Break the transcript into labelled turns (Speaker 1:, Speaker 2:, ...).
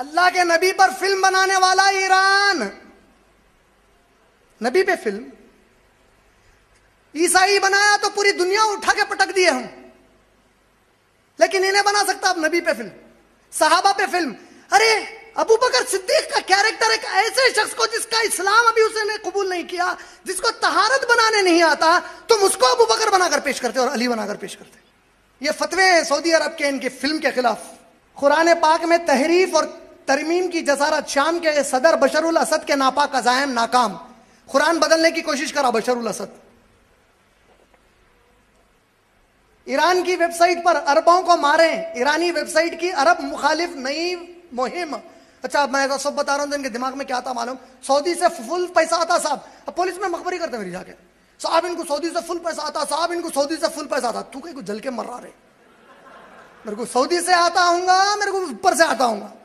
Speaker 1: अल्लाह के नबी पर फ़िल्म बनाने वाला ईरान। नबी पे फ़िल्म। ईसाई बनाया तो पूरी दुनिया उठा के पटक दिए हम। लेकिन इन्हें बना सकता अब नबी पे फ़िल्म। सहाबा पे फ़िल्म। अरे, अबू बकर सिद्दीक का कैरेक्टर एक ऐसे शख्स को जिसका इस्लाम अभी उसने कबूल नहीं किया, जिसको तहारत बनाने नहीं आता, तुम उसको अबू बकर बनाकर पेश करते और अली बनाकर पेश करते ये फतवे हैं सऊदी अरब के इनके फ़िल्म के खिलाफ। कुरान पाक में तहरीफ और तरमीम की जसारत शाम के सदर बशरुल असद के नापाक अजायम नाकाम। कुरान बदलने की कोशिश करा बशरुल असद। ईरान की वेबसाइट पर अरबों को मारे। ईरानी वेबसाइट की अरब मुखालिफ नई मुहिम। अच्छा मैं तो सब बता रहा हूँ इनके दिमाग में क्या था मालूम? सऊदी से फुल पैसा आता साहब। अब पुलिस में मखबरी करते मेरी जाके। साहब, इनको सऊदी से फुल पैसा आता, साहब, इनको सऊदी से फुल पैसा आता। तू कहीं को जल के मर रहा रे। मेरे को सऊदी से आता हूँ मेरे को ऊपर से आता हूँ